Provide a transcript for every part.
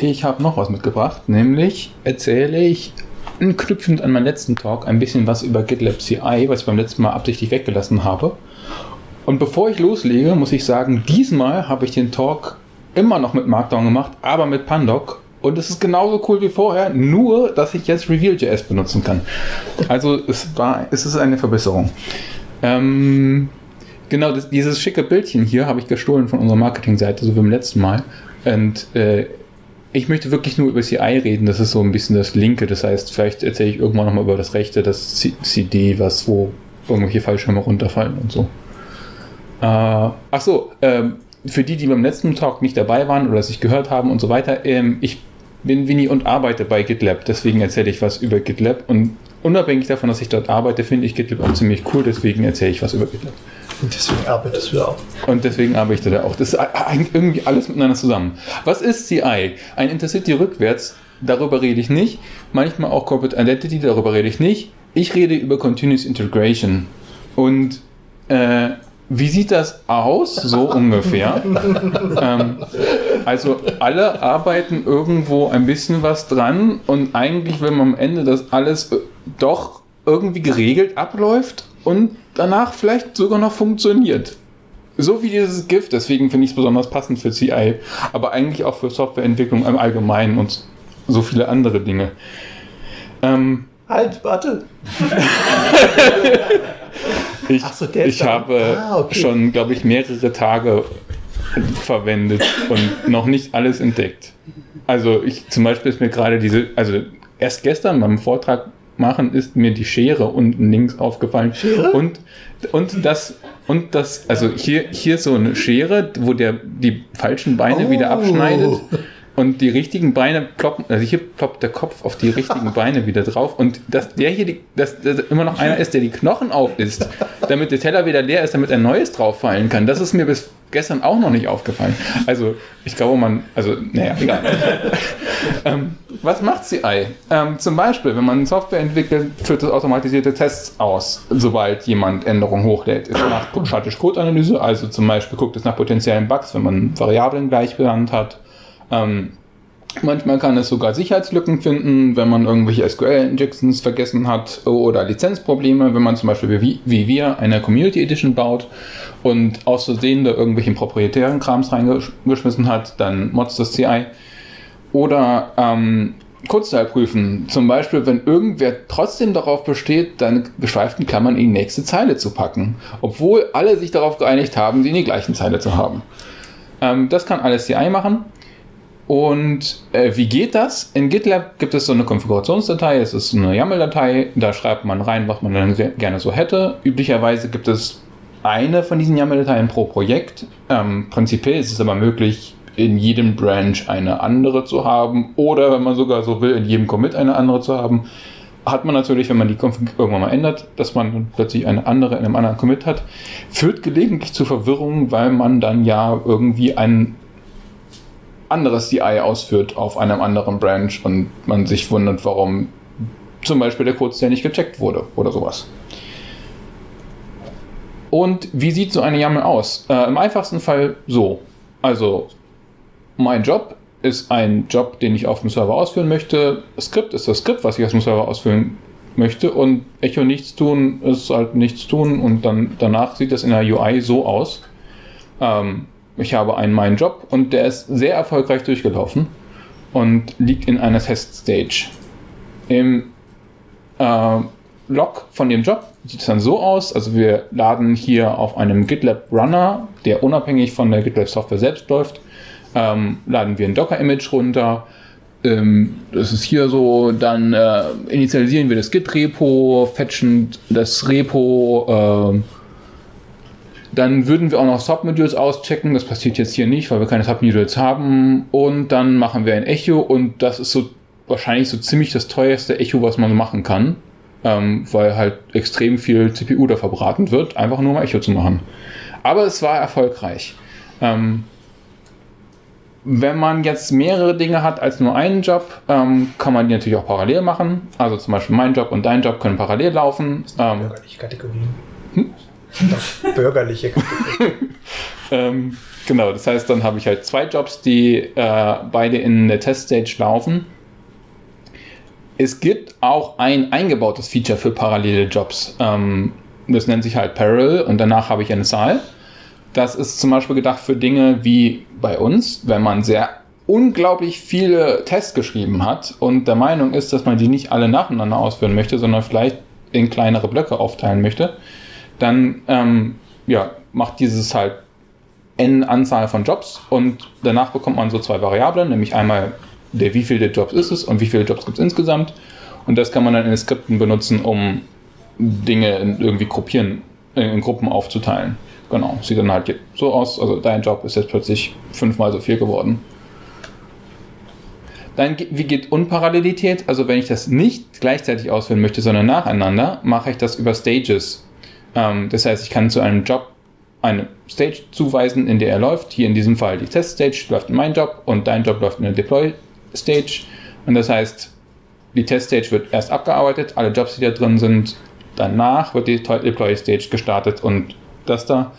Ich habe noch was mitgebracht, nämlich erzähle ich knüpfend an meinen letzten Talk ein bisschen was über GitLab CI, was ich beim letzten Mal absichtlich weggelassen habe. Und bevor ich loslege, muss ich sagen, diesmal habe ich den Talk immer noch mit Markdown gemacht, aber mit Pandoc. Und es ist genauso cool wie vorher, nur dass ich jetzt Reveal.js benutzen kann. Also es, war, es ist eine Verbesserung. Ähm, genau, das, dieses schicke Bildchen hier habe ich gestohlen von unserer Marketingseite, so wie beim letzten Mal. Und äh, ich möchte wirklich nur über CI reden. Das ist so ein bisschen das Linke. Das heißt, vielleicht erzähle ich irgendwann nochmal über das Rechte, das CD, was wo irgendwelche Fallschirme runterfallen und so. Äh, ach so, ähm, für die, die beim letzten Talk nicht dabei waren oder sich gehört haben und so weiter, ähm, ich bin Winnie und arbeite bei GitLab. Deswegen erzähle ich was über GitLab. Und unabhängig davon, dass ich dort arbeite, finde ich GitLab auch ziemlich cool. Deswegen erzähle ich was über GitLab. Und deswegen arbeitest du da auch. Und deswegen arbeite ich da auch. Das ist irgendwie alles miteinander zusammen. Was ist CI? Ein Intercity rückwärts, darüber rede ich nicht. Manchmal auch Corporate Identity, darüber rede ich nicht. Ich rede über Continuous Integration. Und äh, wie sieht das aus, so ungefähr? ähm, also alle arbeiten irgendwo ein bisschen was dran und eigentlich will man am Ende, dass alles doch irgendwie geregelt abläuft und danach vielleicht sogar noch funktioniert. So wie dieses Gift, deswegen finde ich es besonders passend für CI, aber eigentlich auch für Softwareentwicklung im Allgemeinen und so viele andere Dinge. Ähm, halt, warte. ich so, ich habe ah, okay. schon, glaube ich, mehrere Tage verwendet und noch nicht alles entdeckt. Also ich zum Beispiel ist mir gerade diese, also erst gestern beim Vortrag machen, ist mir die Schere unten links aufgefallen. Schere? Und, und das, und das, also hier, hier so eine Schere, wo der die falschen Beine oh. wieder abschneidet. Und die richtigen Beine ploppen, also hier ploppt der Kopf auf die richtigen Beine wieder drauf. Und dass der hier, die, dass, dass immer noch einer ist, der die Knochen auf isst, damit der Teller wieder leer ist, damit ein neues drauf fallen kann. Das ist mir bis gestern auch noch nicht aufgefallen. Also ich glaube, man, also naja, egal. ähm, was macht CI? Ähm, zum Beispiel, wenn man Software entwickelt, führt es automatisierte Tests aus, sobald jemand Änderungen hochlädt. Es macht statische Code-Analyse, also zum Beispiel guckt es nach potenziellen Bugs, wenn man Variablen gleich benannt hat ähm, manchmal kann es sogar Sicherheitslücken finden, wenn man irgendwelche SQL-Injections vergessen hat oder Lizenzprobleme, wenn man zum Beispiel wie, wie wir eine Community Edition baut und aus Versehen da irgendwelchen proprietären Krams reingeschmissen hat, dann mods das CI. Oder ähm, Kurzteil prüfen. Zum Beispiel, wenn irgendwer trotzdem darauf besteht, deine geschweiften Klammern in die nächste Zeile zu packen, obwohl alle sich darauf geeinigt haben, sie in die gleichen Zeile zu haben. Ähm, das kann alles CI machen. Und äh, wie geht das? In GitLab gibt es so eine Konfigurationsdatei, es ist eine YAML-Datei, da schreibt man rein, was man dann gerne so hätte. Üblicherweise gibt es eine von diesen YAML-Dateien pro Projekt. Ähm, prinzipiell ist es aber möglich, in jedem Branch eine andere zu haben oder wenn man sogar so will, in jedem Commit eine andere zu haben. Hat man natürlich, wenn man die Config irgendwann mal ändert, dass man plötzlich eine andere in einem anderen Commit hat. Führt gelegentlich zu Verwirrung, weil man dann ja irgendwie einen anderes CI ausführt auf einem anderen Branch und man sich wundert, warum zum Beispiel der Code nicht gecheckt wurde oder sowas. Und wie sieht so eine YAML aus? Äh, Im einfachsten Fall so. Also, mein Job ist ein Job, den ich auf dem Server ausführen möchte. Das Skript ist das Skript, was ich auf dem Server ausführen möchte. Und Echo nichts tun ist halt nichts tun. Und dann danach sieht das in der UI so aus. Ähm, ich habe einen meinen Job und der ist sehr erfolgreich durchgelaufen und liegt in einer Teststage. Im äh, Log von dem Job sieht es dann so aus, also wir laden hier auf einem GitLab Runner, der unabhängig von der GitLab Software selbst läuft, ähm, laden wir ein Docker-Image runter. Ähm, das ist hier so, dann äh, initialisieren wir das Git-Repo, fetchen das Repo, äh, dann würden wir auch noch Submodules auschecken. Das passiert jetzt hier nicht, weil wir keine Submodules haben. Und dann machen wir ein Echo und das ist so wahrscheinlich so ziemlich das teuerste Echo, was man machen kann. Ähm, weil halt extrem viel CPU da verbraten wird, einfach nur um Echo zu machen. Aber es war erfolgreich. Ähm, wenn man jetzt mehrere Dinge hat als nur einen Job, ähm, kann man die natürlich auch parallel machen. Also zum Beispiel mein Job und dein Job können parallel laufen. Das sind ähm, Kategorien. Hm? Bürgerliche ähm, genau, das heißt, dann habe ich halt zwei Jobs, die äh, beide in der Teststage laufen. Es gibt auch ein eingebautes Feature für parallele Jobs. Ähm, das nennt sich halt Parallel und danach habe ich eine Zahl. Das ist zum Beispiel gedacht für Dinge wie bei uns, wenn man sehr unglaublich viele Tests geschrieben hat und der Meinung ist, dass man die nicht alle nacheinander ausführen möchte, sondern vielleicht in kleinere Blöcke aufteilen möchte, dann ähm, ja, macht dieses halt n Anzahl von Jobs und danach bekommt man so zwei Variablen, nämlich einmal der wie viele Jobs ist es und wie viele Jobs gibt es insgesamt und das kann man dann in Skripten benutzen, um Dinge irgendwie gruppieren, in Gruppen aufzuteilen. Genau, sieht dann halt so aus, also dein Job ist jetzt plötzlich fünfmal so viel geworden. Dann, wie geht Unparallelität? Also wenn ich das nicht gleichzeitig ausführen möchte, sondern nacheinander, mache ich das über Stages. Ähm, das heißt, ich kann zu einem Job eine Stage zuweisen, in der er läuft. Hier in diesem Fall die Test-Stage läuft in mein Job und dein Job läuft in der Deploy-Stage. Und das heißt, die Test-Stage wird erst abgearbeitet, alle Jobs, die da drin sind. Danach wird die Deploy-Stage gestartet und das da.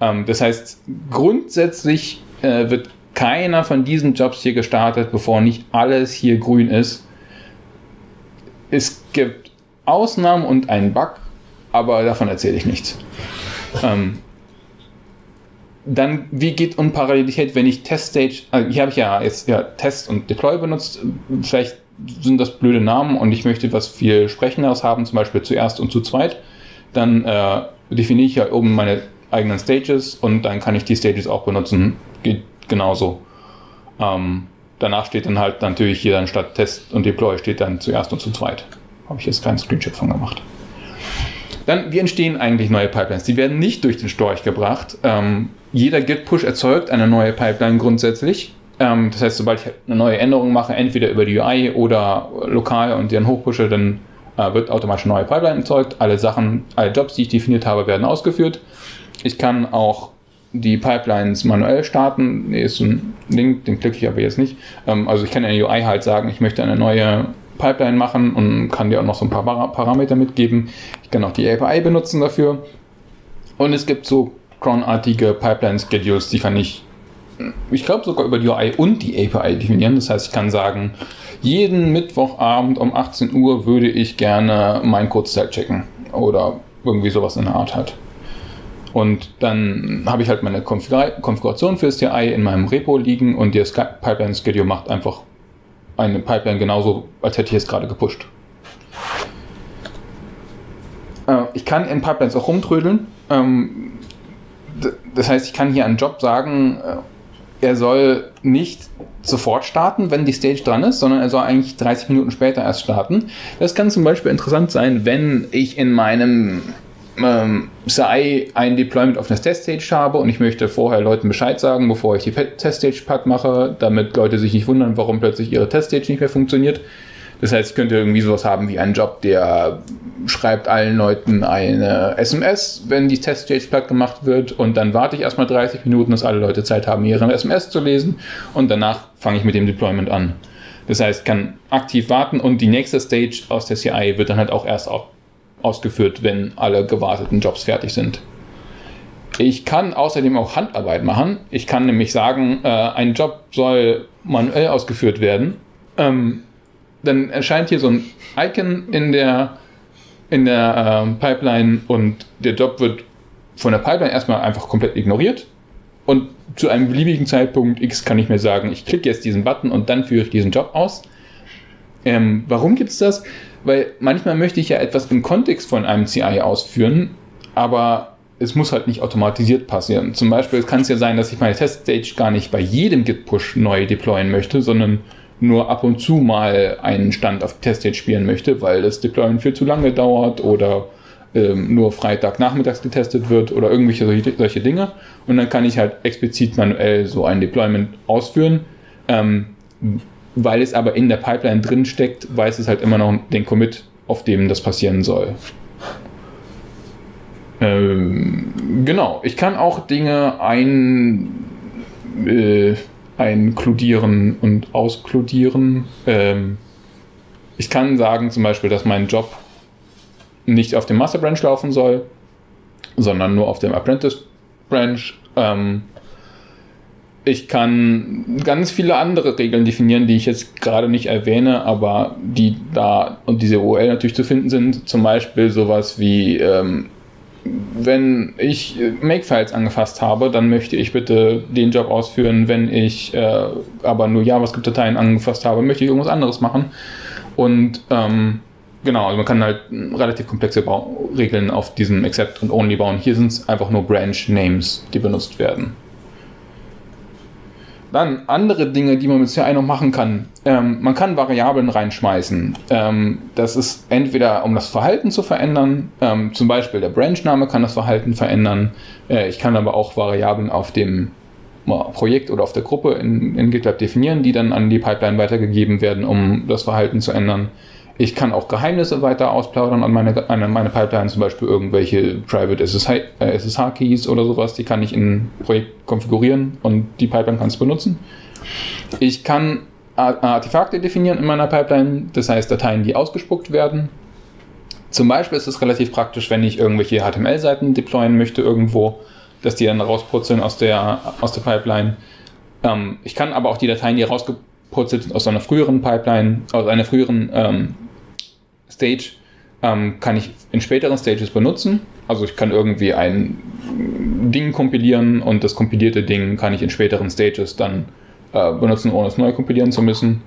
Ähm, das heißt, grundsätzlich äh, wird keiner von diesen Jobs hier gestartet, bevor nicht alles hier grün ist. Es gibt Ausnahmen und einen Bug, aber davon erzähle ich nichts. Ähm, dann, wie geht Unparallelität, wenn ich Teststage, also hier habe ich ja jetzt ja, Test und Deploy benutzt, vielleicht sind das blöde Namen und ich möchte was viel Sprechenderes haben, zum Beispiel zuerst und zu zweit, dann äh, definiere ich ja oben meine eigenen Stages und dann kann ich die Stages auch benutzen. Geht genauso. Ähm, danach steht dann halt natürlich hier dann statt Test und Deploy steht dann zuerst und zu zweit. Habe ich jetzt keinen Screenshot von gemacht. Dann, wie entstehen eigentlich neue Pipelines? Die werden nicht durch den Storch gebracht. Ähm, jeder Git-Push erzeugt eine neue Pipeline grundsätzlich. Ähm, das heißt, sobald ich eine neue Änderung mache, entweder über die UI oder lokal und dann hochpushe, dann äh, wird automatisch eine neue Pipeline erzeugt. Alle Sachen, alle Jobs, die ich definiert habe, werden ausgeführt. Ich kann auch die Pipelines manuell starten. Nee, ist ein Link, den klicke ich aber jetzt nicht. Ähm, also ich kann in der UI halt sagen, ich möchte eine neue Pipeline machen und kann dir auch noch so ein paar Parameter mitgeben. Ich kann auch die API benutzen dafür. Und es gibt so cronartige Pipeline-Schedules, die kann ich, ich glaube sogar über die UI und die API definieren. Das heißt, ich kann sagen, jeden Mittwochabend um 18 Uhr würde ich gerne mein Code-Style checken. Oder irgendwie sowas in der Art halt. Und dann habe ich halt meine Konfiguration für STI in meinem Repo liegen und das Pipeline Schedule macht einfach eine Pipeline genauso, als hätte ich es gerade gepusht. Äh, ich kann in Pipelines auch rumtrödeln. Ähm, das heißt, ich kann hier einen Job sagen, äh, er soll nicht sofort starten, wenn die Stage dran ist, sondern er soll eigentlich 30 Minuten später erst starten. Das kann zum Beispiel interessant sein, wenn ich in meinem ähm, sei ein Deployment auf einer Teststage habe und ich möchte vorher Leuten Bescheid sagen, bevor ich die Teststage-Pack mache, damit Leute sich nicht wundern, warum plötzlich ihre Teststage nicht mehr funktioniert. Das heißt, ich könnte irgendwie sowas haben wie einen Job, der schreibt allen Leuten eine SMS, wenn die Teststage platt gemacht wird und dann warte ich erstmal 30 Minuten, dass alle Leute Zeit haben, ihre SMS zu lesen und danach fange ich mit dem Deployment an. Das heißt, kann aktiv warten und die nächste Stage aus der CI wird dann halt auch erst auch ausgeführt, wenn alle gewarteten Jobs fertig sind. Ich kann außerdem auch Handarbeit machen. Ich kann nämlich sagen, äh, ein Job soll manuell ausgeführt werden. Ähm, dann erscheint hier so ein Icon in der, in der äh, Pipeline und der Job wird von der Pipeline erstmal einfach komplett ignoriert. Und zu einem beliebigen Zeitpunkt X kann ich mir sagen, ich klicke jetzt diesen Button und dann führe ich diesen Job aus. Ähm, warum gibt es das? Weil manchmal möchte ich ja etwas im Kontext von einem CI ausführen, aber es muss halt nicht automatisiert passieren. Zum Beispiel kann es ja sein, dass ich meine Teststage gar nicht bei jedem Git-Push neu deployen möchte, sondern nur ab und zu mal einen Stand auf Teststage spielen möchte, weil das Deployen viel zu lange dauert oder ähm, nur Freitagnachmittags getestet wird oder irgendwelche solche, solche, Dinge. Und dann kann ich halt explizit manuell so ein Deployment ausführen. Ähm, weil es aber in der Pipeline drin steckt, weiß es halt immer noch den Commit, auf dem das passieren soll. Ähm, genau, ich kann auch Dinge ein, äh, einkludieren und auskludieren. Ähm, ich kann sagen zum Beispiel, dass mein Job nicht auf dem Master Branch laufen soll, sondern nur auf dem Apprentice Branch. Ähm, ich kann ganz viele andere Regeln definieren, die ich jetzt gerade nicht erwähne, aber die da und diese URL natürlich zu finden sind. Zum Beispiel sowas wie, ähm, wenn ich Makefiles angefasst habe, dann möchte ich bitte den Job ausführen. Wenn ich äh, aber nur JavaScript-Dateien angefasst habe, möchte ich irgendwas anderes machen. Und ähm, genau, also man kann halt relativ komplexe Bau Regeln auf diesem Accept und Only bauen. Hier sind es einfach nur Branch Names, die benutzt werden. Dann andere Dinge, die man mit CI noch machen kann. Ähm, man kann Variablen reinschmeißen. Ähm, das ist entweder, um das Verhalten zu verändern, ähm, zum Beispiel der Branch-Name kann das Verhalten verändern. Äh, ich kann aber auch Variablen auf dem Projekt oder auf der Gruppe in, in GitLab definieren, die dann an die Pipeline weitergegeben werden, um das Verhalten zu ändern. Ich kann auch Geheimnisse weiter ausplaudern an meine, an meine Pipeline, zum Beispiel irgendwelche Private SSH-Keys äh, oder sowas, die kann ich in Projekt konfigurieren und die Pipeline kann es benutzen. Ich kann Artefakte definieren in meiner Pipeline, das heißt Dateien, die ausgespuckt werden. Zum Beispiel ist es relativ praktisch, wenn ich irgendwelche HTML-Seiten deployen möchte irgendwo, dass die dann rausputzeln aus der, aus der Pipeline. Ähm, ich kann aber auch die Dateien, die rausgeputzelt sind aus einer früheren Pipeline, aus einer früheren ähm, Stage ähm, kann ich in späteren Stages benutzen. Also ich kann irgendwie ein Ding kompilieren und das kompilierte Ding kann ich in späteren Stages dann äh, benutzen, ohne es neu kompilieren zu müssen.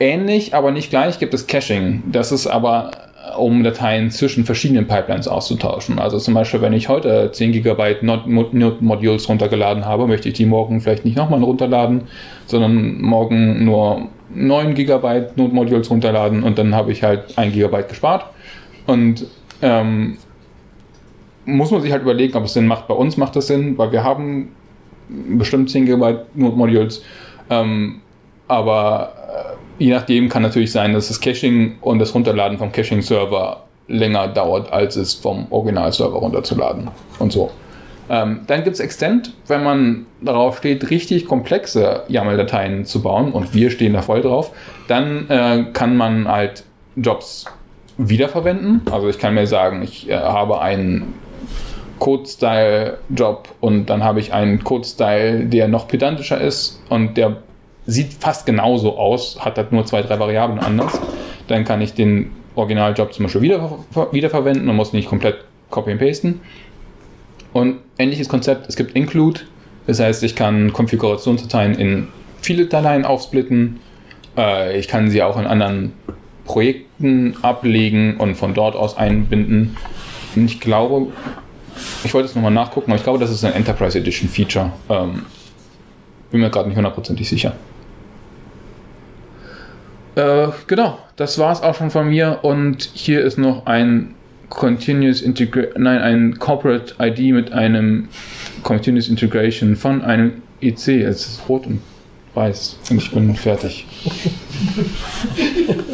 Ähnlich, aber nicht gleich gibt es Caching. Das ist aber, um Dateien zwischen verschiedenen Pipelines auszutauschen. Also zum Beispiel, wenn ich heute 10 GB Node-Modules runtergeladen habe, möchte ich die morgen vielleicht nicht nochmal runterladen, sondern morgen nur 9 GB Node-Modules runterladen und dann habe ich halt 1 GB gespart. Und ähm, muss man sich halt überlegen, ob es Sinn macht. Bei uns macht das Sinn, weil wir haben bestimmt 10 GB Node-Modules. Ähm, aber äh, je nachdem kann natürlich sein, dass das Caching und das Runterladen vom Caching-Server länger dauert, als es vom Original-Server runterzuladen und so. Ähm, dann gibt es Extend, wenn man darauf steht, richtig komplexe YAML-Dateien zu bauen, und wir stehen da voll drauf, dann äh, kann man halt Jobs wiederverwenden. Also ich kann mir sagen, ich äh, habe einen Code-Style-Job und dann habe ich einen Code-Style, der noch pedantischer ist und der sieht fast genauso aus, hat halt nur zwei, drei Variablen anders. Dann kann ich den Originaljob zum Beispiel wieder, wiederverwenden und muss nicht komplett copy and pasten. Und ähnliches Konzept, es gibt Include, das heißt, ich kann Konfigurationsdateien in viele Dateien aufsplitten. Äh, ich kann sie auch in anderen Projekten ablegen und von dort aus einbinden. Und ich glaube, ich wollte es nochmal nachgucken, aber ich glaube, das ist ein Enterprise Edition Feature. Ähm, bin mir gerade nicht hundertprozentig sicher. Äh, genau, das war es auch schon von mir und hier ist noch ein Continuous Integration, nein, ein Corporate ID mit einem Continuous Integration von einem EC. Es ist rot und weiß und ich bin fertig.